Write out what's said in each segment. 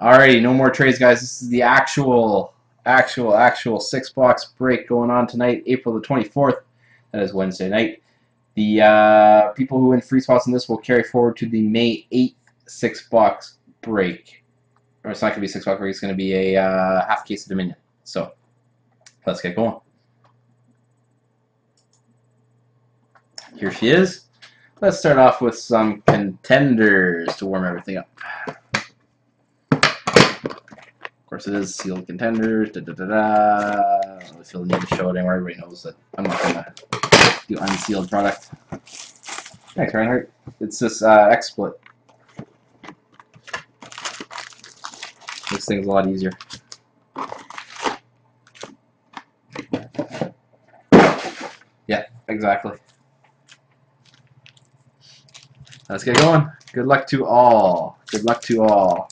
Alrighty, no more trades, guys. This is the actual, actual, actual six box break going on tonight, April the 24th. That is Wednesday night. The uh, people who win free spots in this will carry forward to the May 8th six box break. Or it's not going to be six box break, it's going to be a uh, half case of Dominion. So, let's get going. Here she is. Let's start off with some contenders to warm everything up. Of course, it is sealed contenders. Da da da da. I don't feel the need to show it anymore. Everybody knows that I'm not gonna do unsealed product. Thanks, Reinhardt. It's this uh, XSplit. Makes things a lot easier. Yeah, exactly. Let's get going. Good luck to all. Good luck to all.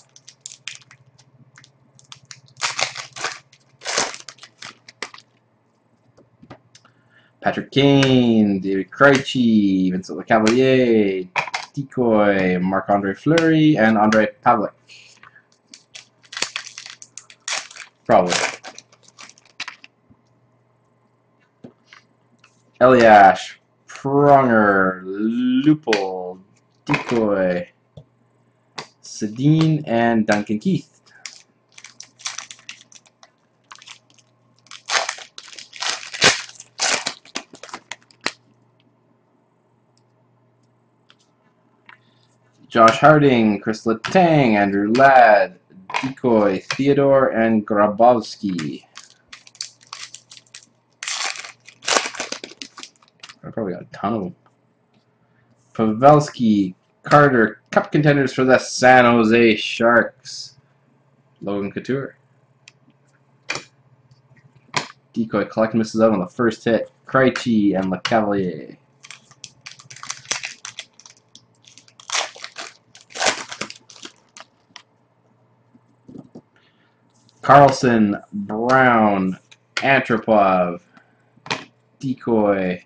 Patrick Kane, David Krejci, Vincent Lecavalier, Decoy, Marc-Andre Fleury, and Andre Pavlik. Probably. Eliash, Pronger, Lupul, Decoy, Sedin, and Duncan Keith. Josh Harding, Chris Letang, Andrew Ladd, Decoy, Theodore, and Grabovski. I probably got a ton of them. Pavelski, Carter, cup contenders for the San Jose Sharks. Logan Couture. Decoy collect misses out on the first hit. Krejci and Lecavalier. Carlson, Brown, Antropov, Decoy,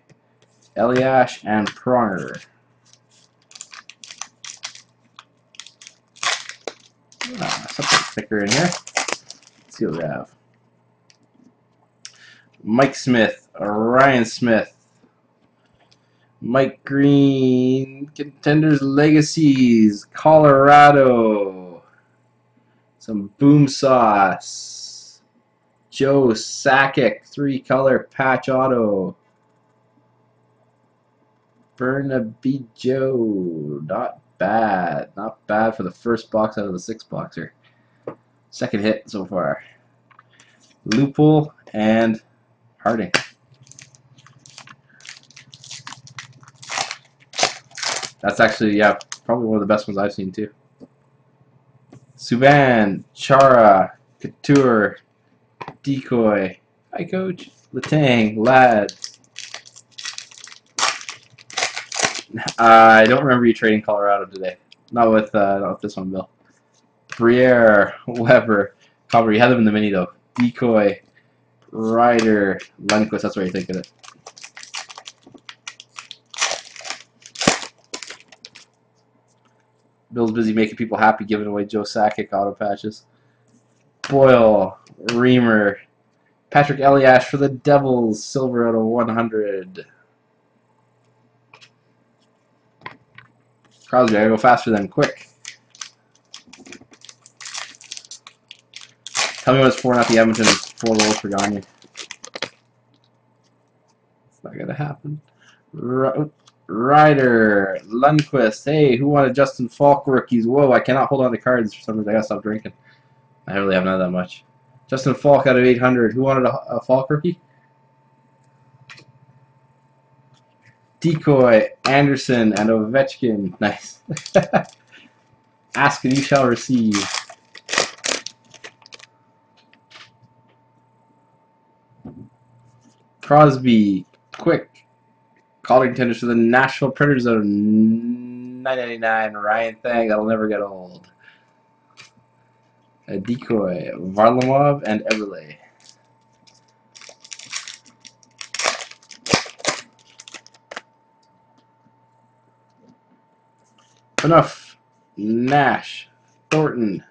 Eliash, and Pronger. Ah, something thicker in here. Let's see what we have. Mike Smith, Ryan Smyth, Mike Green, Contenders Legacies, Colorado, some Boom Sauce, Joe Sakic, three color patch auto, Burnaby Joe, not bad, not bad for the first box out of the six boxer. Second hit so far. Lupul and Harding. That's actually, yeah, probably one of the best ones I've seen too. Subban, Chara, Couture, Decoy, Hi Coach, Letang, Ladd. Uh, I don't remember you trading Colorado today. Not with, uh, not with this one, Bill. Briere, Weber, Cover. You had them in the mini though. Decoy, Ryder, Lundqvist. That's where you think of it. Bill's busy making people happy, giving away Joe Sakic auto patches. Boyle, Reimer, Patrick Eliash for the Devils, silver out of 100. Crosby, I gotta go faster than quick. Tell me when it's four not the Edmonton, four rolls for Gagne. It's not gonna happen. R Ryder, Lundqvist. Hey, who wanted Justin Faulk rookies? Whoa, I cannot hold on to cards for some reason. I gotta stop drinking. I really haven't had that much. Justin Faulk out of 800. Who wanted a, a Faulk rookie? Decoy, Anderson, and Ovechkin. Nice. Ask and you shall receive. Crosby, quick. Calling contenders for the Nashville Predators of 999. Ryan Thang, that'll never get old. A decoy, Varlamov, and Eberle. Enough. Nash, Thornton,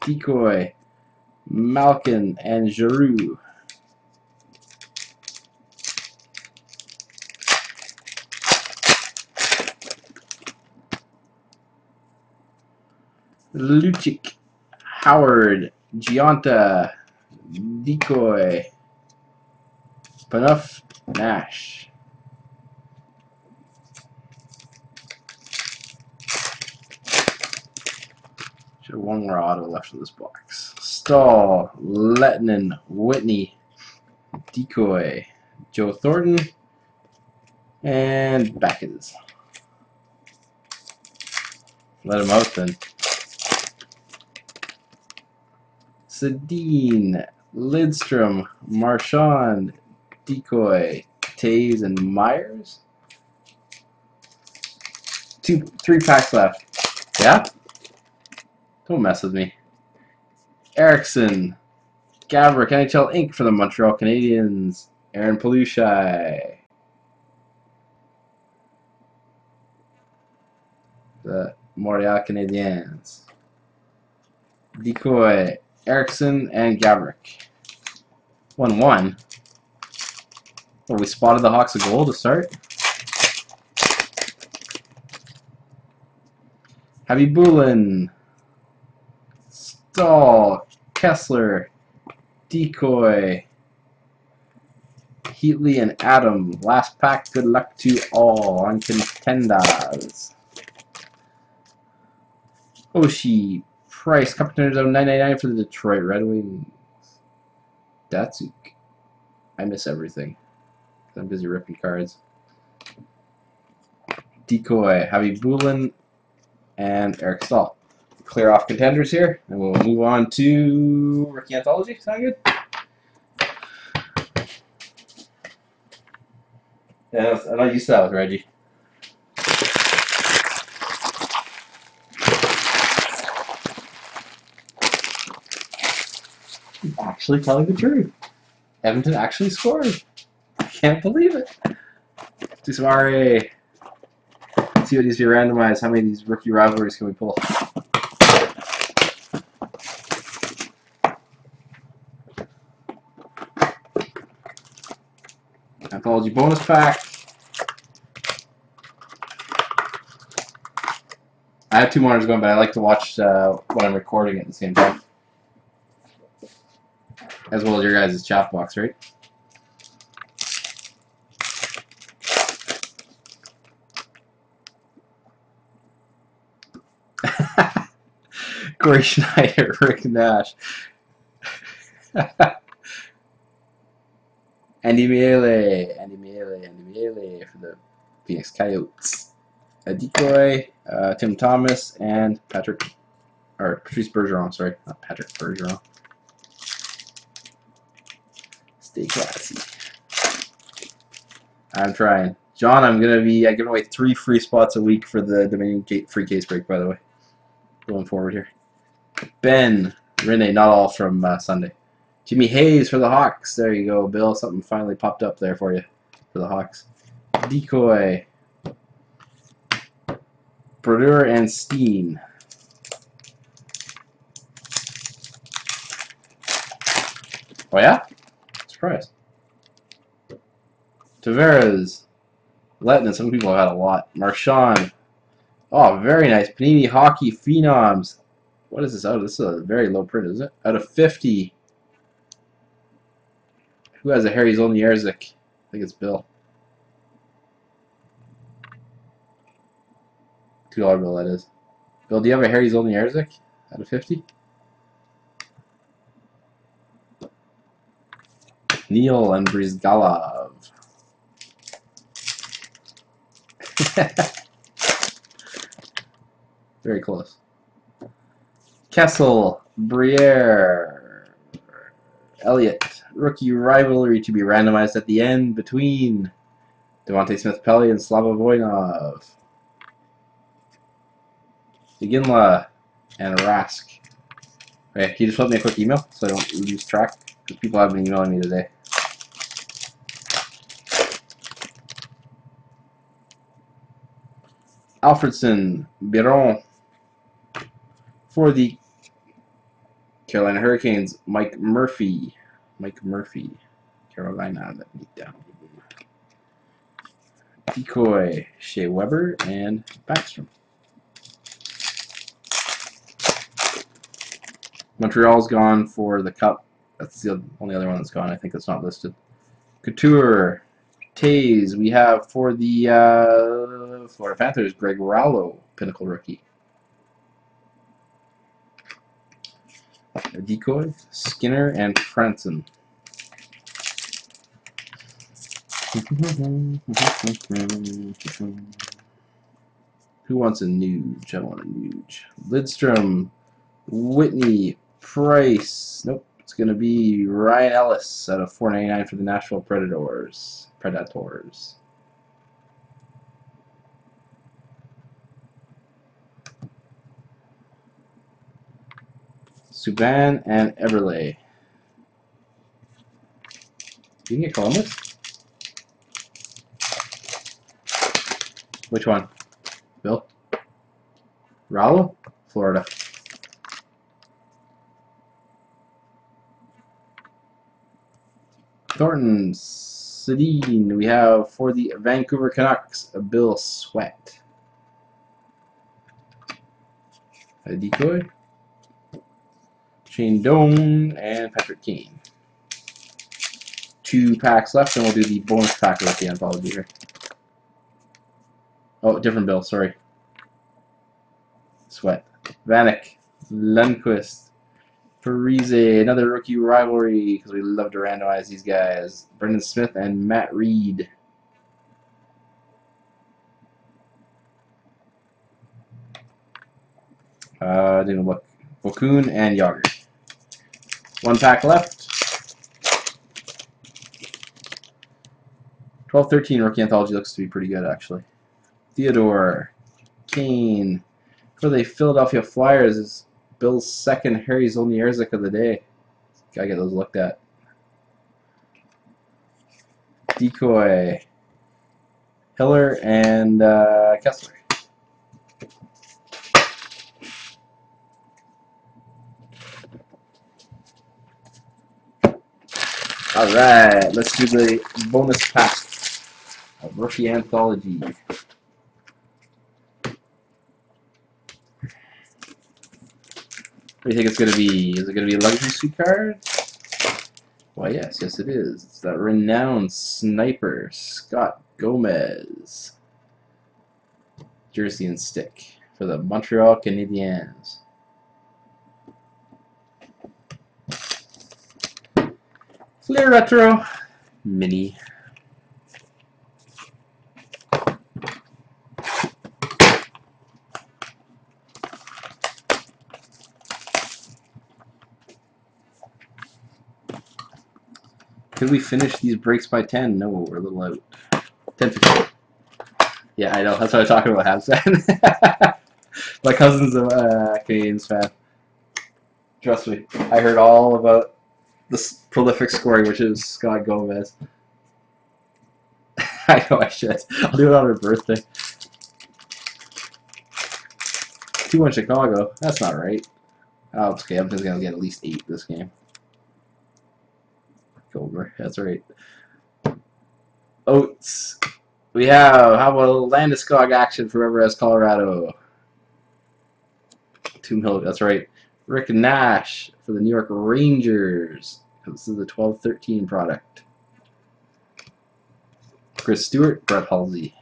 Decoy, Malkin, and Giroux. Lucic, Howard, Gionta, Decoy, Phaneuf, Nash. Should have one more auto left in this box. Staal, Letnin, Whitney, Decoy, Joe Thornton, and Backes. Let him out then. Sedin, Lidstrom, Marchand, Decoy, Toews, and Myers. Two, three packs left. Yeah? Don't mess with me. Erickson, Gaborik, NHL Inc. for the Montreal Canadiens. Aaron Palushaj. The Montreal Canadiens. Decoy, Erickson, and Gaborik. 1-1. Well, we spotted the Hawks of goal to start. Khabibulin, Staal, Kessler, Decoy, Heatley, and Adam. Last pack, good luck to all on contenders. Oshie, Price, Contenders out 999 for the Detroit Red Wings. Datsyuk. I miss everything. I'm busy ripping cards. Decoy, Khabibulin, and Eric Staal. Clear off contenders here, and we'll move on to Rookie Anthology. Sound good? Yeah, I know you said that with Reggie. He's actually telling the truth. Edmonton actually scored. I can't believe it. Tusumare. See what needs to be randomized. How many of these rookie rivalries can we pull? Anthology bonus pack. I have two monitors going, but I like to watch uh, what I'm recording at the same time. As well as your guys' chat box, right? Cory Schneider, Rick Nash. Andy Miele, Andy Miele, Andy Miele for the Phoenix Coyotes. A decoy, uh, Tim Thomas, and Patrick, or Patrice Bergeron, sorry, not Patrick Bergeron. Stay classy. I'm trying. John, I'm going to be uh, giving away three free spots a week for the Dominion Gate free case break, by the way. Going forward here. Ben, Rene, not all from uh, Sunday. Jimmy Hayes for the Hawks. There you go, Bill. Something finally popped up there for you for the Hawks. Decoy. Brodeur and Steen. Oh yeah? Surprise. Tavares. Letton. Some people have had a lot. Marchand. Oh, very nice. Panini Hockey Phenoms. What is this of? This is a very low print, is it? Out of 50. Who has a Harry Zolnierczyk? I think it's Bill. Two dollar bill that is. Bill, do you have a Harry Zolnierczyk out of 50? Neil and Bryzgalov. Very close. Kessel, Briere, Elliott. Rookie rivalry to be randomized at the end between Devante Smith-Pelly and Slava Voynov. Iginla and Rask. Okay, can you just flip me a quick email so I don't lose track? Because people have been emailing me today. Alfredsson, Biron for the Carolina Hurricanes, Mike Murphy. Mike Murphy. Carolina, let me down. Decoy, Shea Weber, and Backstrom. Montreal's gone for the Cup. That's the only other one that's gone. I think that's not listed. Couture, Tays. We have for the uh, Florida Panthers, Greg Rallo, Pinnacle rookie. A decoy, Skinner, and Franson. Who wants a Nuge? I want a Nuge. Lidstrom, Whitney, Price. Nope. It's going to be Ryan Ellis out of 499 for the Nashville Predators. Predators. Subban and Eberle. You get Columbus? Which one? Bill? Rallo? Florida. Thornton, Sedin, we have for the Vancouver Canucks, Bill Sweatt. A decoy. Shane Doan and Patrick Kane. Two packs left, and we'll do the bonus pack at the anthology here. Oh, different bill, sorry. Sweatt. Vanek, Lundqvist, Parise, another rookie rivalry, because we love to randomize these guys. Brendan Smith and Matt Read. Uh, didn't look. Vokoun and Jagr. One pack left. 12-13 rookie anthology looks to be pretty good, actually. Theodore, Kane, for the Philadelphia Flyers is Bill's second Harry Zolnierczyk of the day. Gotta get those looked at. Decoy, Hiller, and uh, Kessler. Alright, let's do the bonus pack of Rookie Anthology. What do you think it's going to be? Is it going to be a luxury suite card? Why, yes, yes it is. It's that renowned sniper, Scott Gomez. Jersey and stick for the Montreal Canadiens. Flair Retro Mini. We finish these breaks by 10? No, we're a little out. 10 15. Yeah, I know. That's what I'm talking about, Habs My cousin's a uh, Canadiens fan. Trust me. I heard all about this prolific scoring, which is Scott Gomez. I know I should. I'll do it on her birthday. 2-1 Chicago. That's not right. Oh, okay. I'm just going to get at least 8 this game. That's right. Oats. We have, how about Landeskog action for Everest, Colorado? Two mil, that's right. Rick Nash for the New York Rangers. This is the 12-13 product. Chris Stewart, Brett Halsey.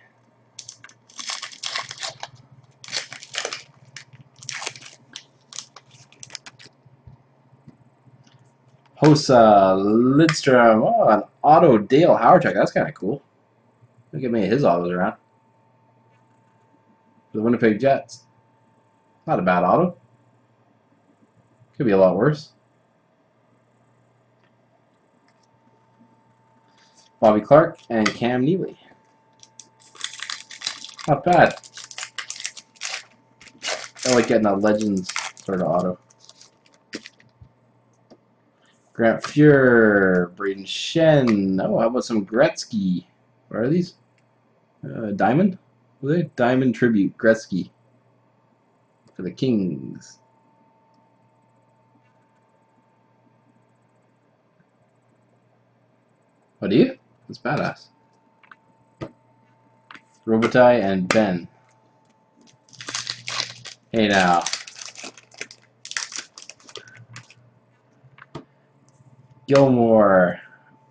Hossa, uh, Lidstrom, oh, an auto Dale Hawerchuk. That's kind of cool. Look at me, his autos around. For The Winnipeg Jets. Not a bad auto. Could be a lot worse. Bobby Clarke and Cam Neely. Not bad. I like getting a Legends sort of auto. Grant Fuhr, Brayden Schenn. Oh, how about some Gretzky? What are these? Uh, Diamond? Are they? Diamond Tribute, Gretzky. For the Kings. What do you? That's badass. Robotai and Ben. Hey now. Gilmore.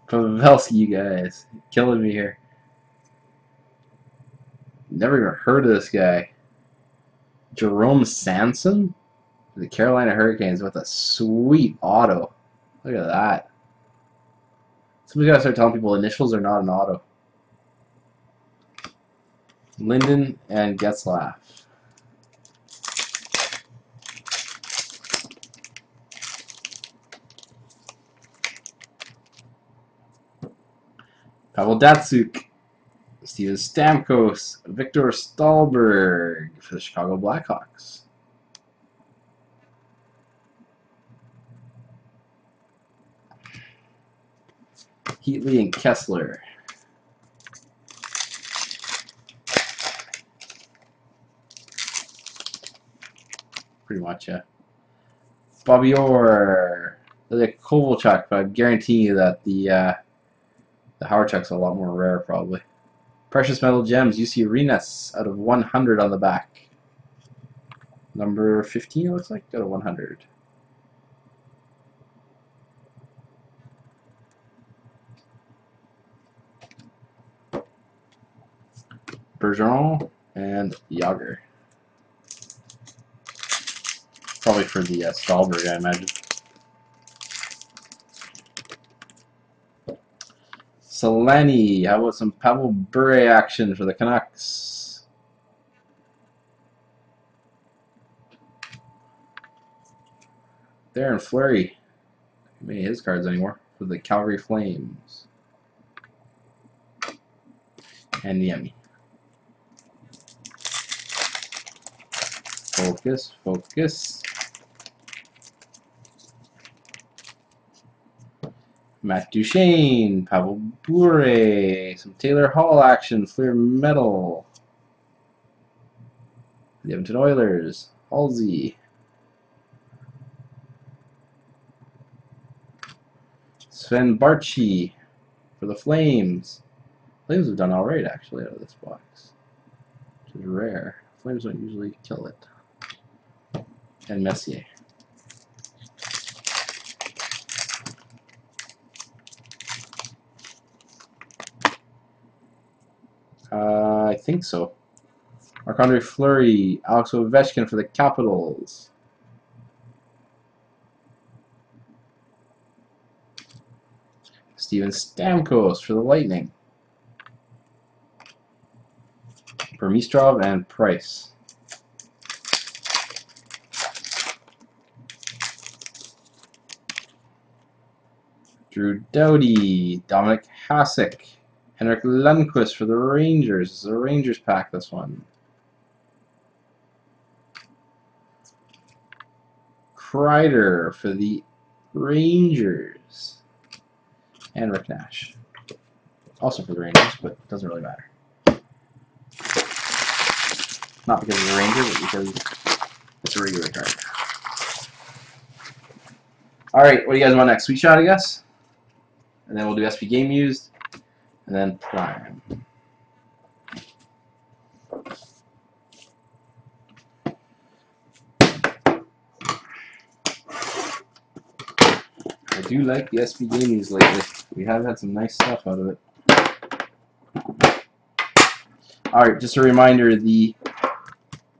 Pavelski, you guys. Killing me here. Never even heard of this guy. Jerome Samson? The Carolina Hurricanes with a sweet auto. Look at that. Somebody's got to start telling people initials are not an auto. Linden and Getzlaf. Pavel Datsyuk, Steven Stamkos, Viktor Stalberg for the Chicago Blackhawks. Heatley and Kessler. Pretty much, yeah. Bobby Orr. The Kovalchuk, but I'm guaranteeing you that the uh, the Howard Hawerchuk's a lot more rare, probably. Precious Metal Gems, You see Rynnas out of 100 on the back. Number 15, it looks like, out of 100. Bergeron and Jagr. Probably for the uh, Stalberg, I imagine. Selene, how about some Pavel Bure action for the Canucks? Theoren Fleury, many of his cards anymore for the Calgary Flames. And Niemi. Focus, focus. Matt Duchene, Pavel Bure, some Taylor Hall action, Fleer Metal. The Edmonton Oilers, Halsey. Sven Baertschi for the Flames. Flames have done alright actually out of this box, which is rare. Flames don't usually kill it and Messier. Uh, I think so. Marc-Andre Fleury, Alex Ovechkin for the Capitals. Steven Stamkos for the Lightning. Burmistrov and Price. Drew Doughty, Dominic Hasek, Henrik Lundqvist for the Rangers. Is a Rangers pack, this one. Kreider for the Rangers. And Rick Nash. Also for the Rangers, but doesn't really matter. Not because of the Ranger, but because it's a regular card. Alright, what do you guys want next? Sweet shot, I guess? and then we'll do SP game used, and then prime. I do like the SP game used lately. We have had some nice stuff out of it. Alright, just a reminder, the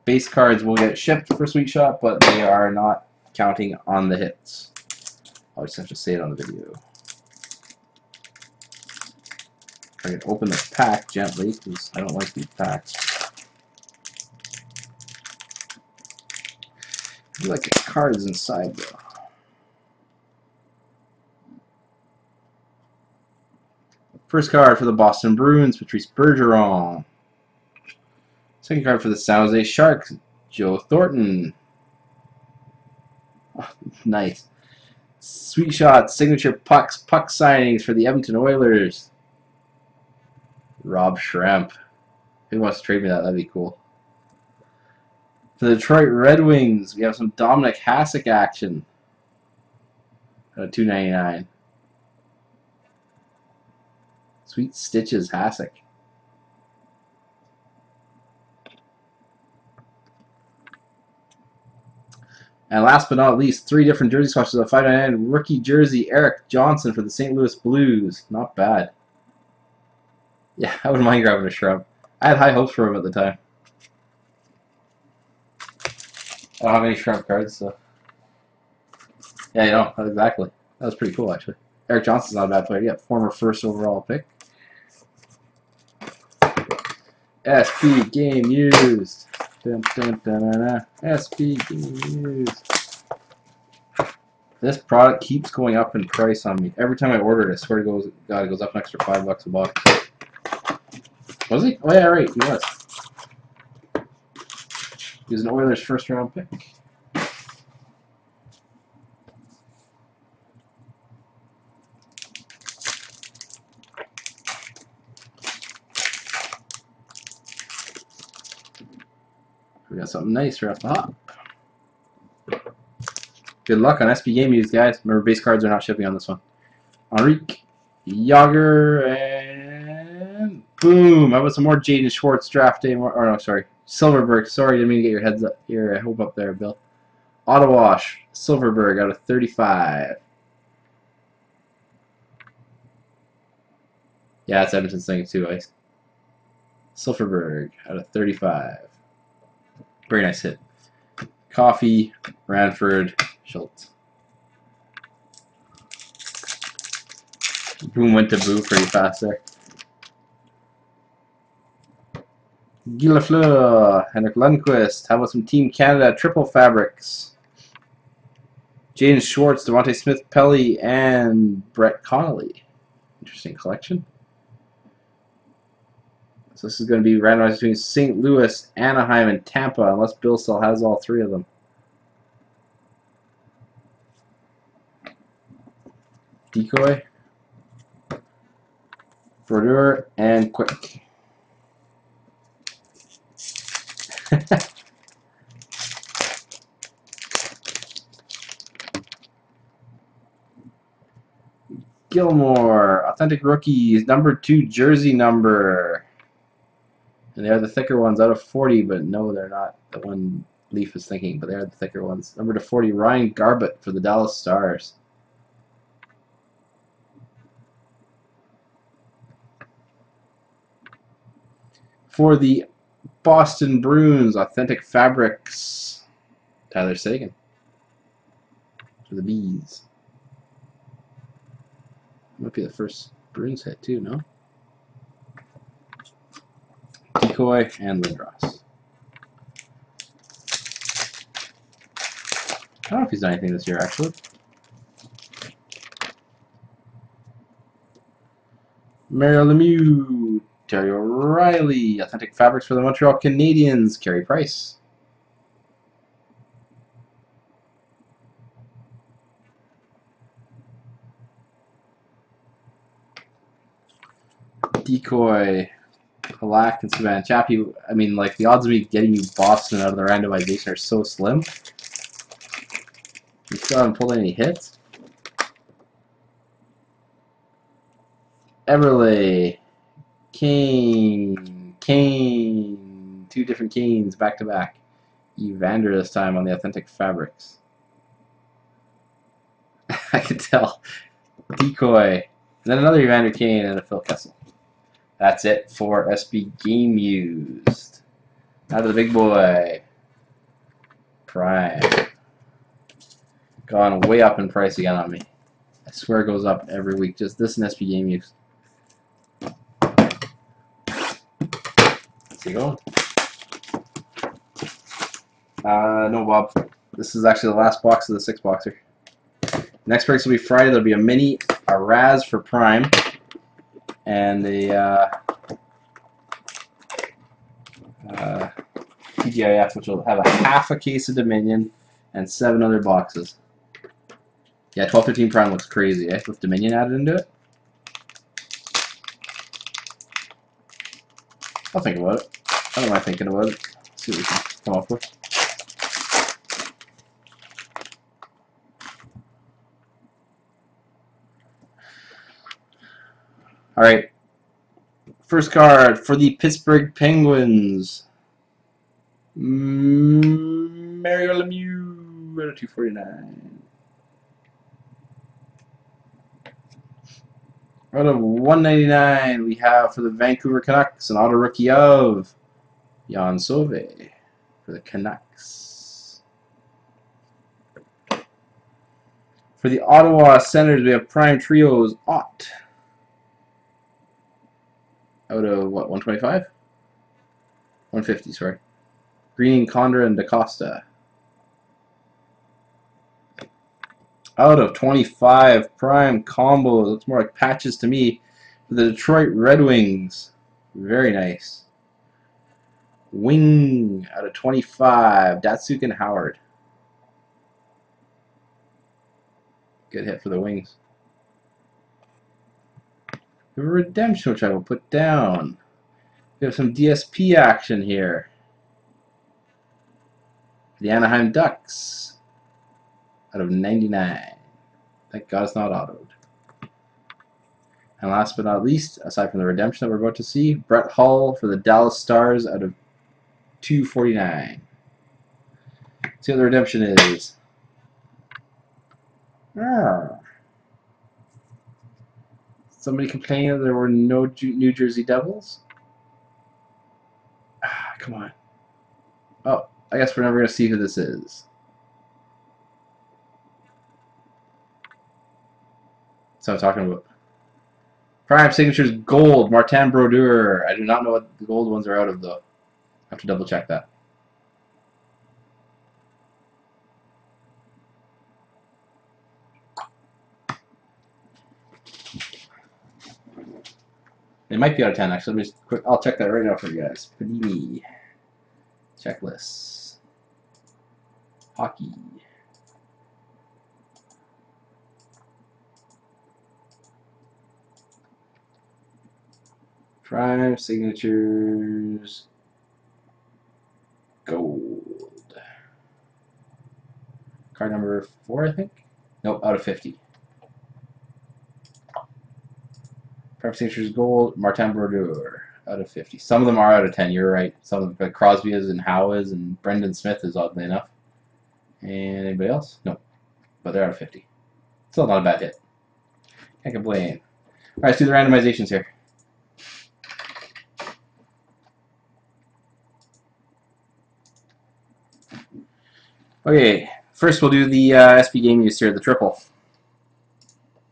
base cards will get shipped for Sweet Shot, but they are not counting on the hits. I'll just have to say it on the video. I can open the pack gently because I don't like these packs. I do like the cards inside though. First card for the Boston Bruins, Patrice Bergeron. Second card for the San Jose Sharks, Joe Thornton. Oh, nice. Sweet shot, signature pucks, puck signings for the Edmonton Oilers. Rob Schremp. Who wants to trade me that? That'd be cool. For the Detroit Red Wings, we have some Dominic Hasek action. At 299. Sweet Stitches Hasek. And last but not least, three different jersey swatches of 599 rookie jersey Erik Johnson for the St. Louis Blues. Not bad. Yeah, I wouldn't mind grabbing a shrub. I had high hopes for him at the time. I don't have any Schremp cards, so. Yeah, you know, exactly. That was pretty cool, actually. Erik Johnson's not a bad player Yeah, Former first overall pick. SP game used. Dun, dun, dun, dun, dun. SP game used. This product keeps going up in price on me. Every time I order it, I swear to God, it goes up an extra five bucks a box. Oh yeah, right, he was. He was an Oilers first round pick. We got something nice right off the hop. Good luck on SP Game Use, guys. Remember, base cards are not shipping on this one. Henrique, Jagr, and boom! How about some more Jaden Schwartz draft day? Or no, sorry, Silfverberg. Sorry, didn't mean to get your heads up, your hope up there, Bill. Autowash, Silfverberg out of 35. Yeah, it's Edmonton's thing too, Ice. Silfverberg out of 35. Very nice hit. Coffey, Ranford, Schultz. Boom went to boo pretty fast there. Guy Lafleur, Henrik Lundqvist. How about some Team Canada triple fabrics? Jaden Schwartz, Devante Smith, Pelly, and Brett Connolly. Interesting collection. So this is going to be randomized between St. Louis, Anaheim, and Tampa, unless Bill still has all three of them. Decoy, Brodeur, and Quick. Gilmore, authentic rookies, number two jersey number. And they are the thicker ones out of 40, but no, they're not the one Leaf is thinking, but they are the thicker ones. Number to 40, Ryan Garbutt for the Dallas Stars. For the Boston Bruins, Authentic Fabrics, Tyler Seguin. For the Bees. Might be the first Bruins hit too, no? Decoy and Lindros. I don't know if he's done anything this year, actually. Mario Lemieux, Terry O'Reilly, Authentic Fabrics for the Montreal Canadiens, Carey Price. Decoy, Halak, and Savannah Chappie. I mean, like, the odds of me getting you Boston out of the randomization are so slim. You still haven't pulled any hits? Eberle, Kane, Kane, two different Canes back to back. Evander this time on the authentic fabrics. I can tell. Decoy, and then another Evander Kane and a Phil Kessel. That's it for SP Game Used. Now to the big boy. Prime. Gone way up in price again on me. I swear it goes up every week. Just this and SP Game Used. See going? Uh, no, Bob. This is actually the last box of the six boxer. Next breaks will be Friday. There'll be a mini, a Raz for Prime, and a uh, uh, TGIF, which will have a half a case of Dominion and seven other boxes. Yeah, 1213 Prime looks crazy, eh? With Dominion added into it. I'll think about it. I don't mind thinking about it. See what we can come up with. Alright, First card for the Pittsburgh Penguins. Mm, Mario Lemieux of 249. Out of 199, we have for the Vancouver Canucks an auto rookie of Jan Sove for the Canucks. For the Ottawa Senators, we have Prime Trios Ott. Out of what 125 150 sorry. Green, Condra, and DaCosta out of 25 prime combo looks more like patches to me. For the Detroit Red Wings. Very nice. Wing out of 25 Datsyuk and Howard. Good hit for the Wings. A redemption which I will put down. We have some DSP action here. The Anaheim Ducks out of 99. Thank God it's not autoed. And last but not least, aside from the redemption that we're about to see, Brett Hull for the Dallas Stars out of 249. See what the redemption is. Ah. Somebody complaining that there were no New Jersey Devils? Ah, come on. Oh, I guess we're never going to see who this is. So I'm talking about. Prime Signatures Gold, Martin Brodeur. I do not know what the gold ones are out of, though. I have to double check that. It might be out of 10, actually. Let me just quick, I'll check that right now for you guys. Panini. Checklists. Hockey. Prime signatures. Gold. Card number four, I think? Nope, out of 50. Prime signatures gold. Martin Brodeur out of 50. Some of them are out of 10. You're right. Some of them, Crosby is and Howe is and Brendan Smith is oddly enough. And anybody else? No. But they're out of 50. Still not a bad hit. Can't complain. All right, let's do the randomizations here. Okay, first we'll do the uh, SP game use here, the triple.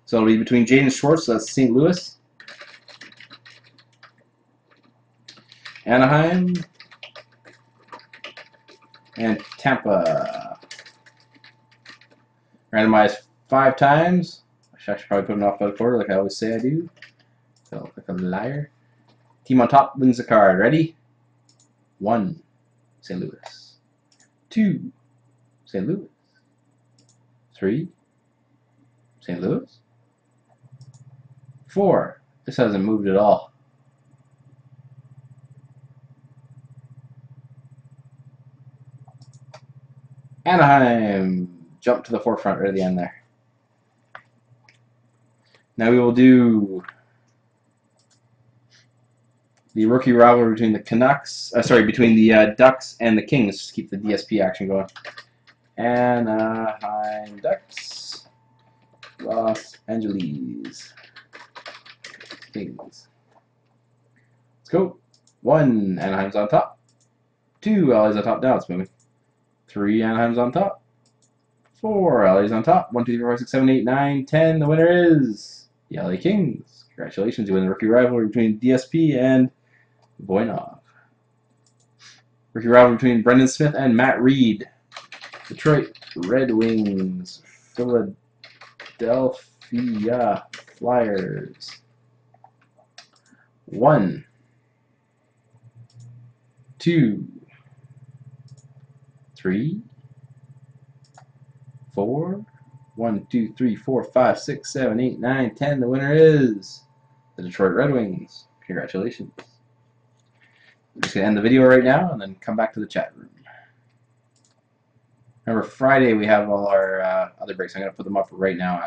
So it'll be between Jaden Schwartz, that's St. Louis, Anaheim, and Tampa. Randomized five times. I should probably put them off by the quarter like I always say I do. So like a liar. Team on top wins the card. Ready? One, St. Louis. Two, St. Louis. Three, St. Louis. Four. This hasn't moved at all. Anaheim jumped to the forefront right at the end there. Now we will do the rookie rivalry between the Canucks, uh, sorry, between the uh, Ducks and the Kings. Just keep the DSP action going. Anaheim Ducks, Los Angeles Kings. Let's go. One, Anaheim's on top. Two, LA's on top. Now it's moving. Three Anaheim's on top. Four LA's on top. One, two, three, four, five, six, seven, eight, nine, ten. The winner is the LA Kings. Congratulations, you win the rookie rivalry between DSP and Voynov. Rookie rivalry between Brendan Smith and Matt Read. Detroit Red Wings. Philadelphia Flyers. One. Two three, four, one, two, three, four, five, six, seven, eight, nine, ten. The winner is the Detroit Red Wings. Congratulations. I'm just going to end the video right now and then come back to the chat room. Remember, Friday we have all our uh, other breaks. I'm going to put them up right now.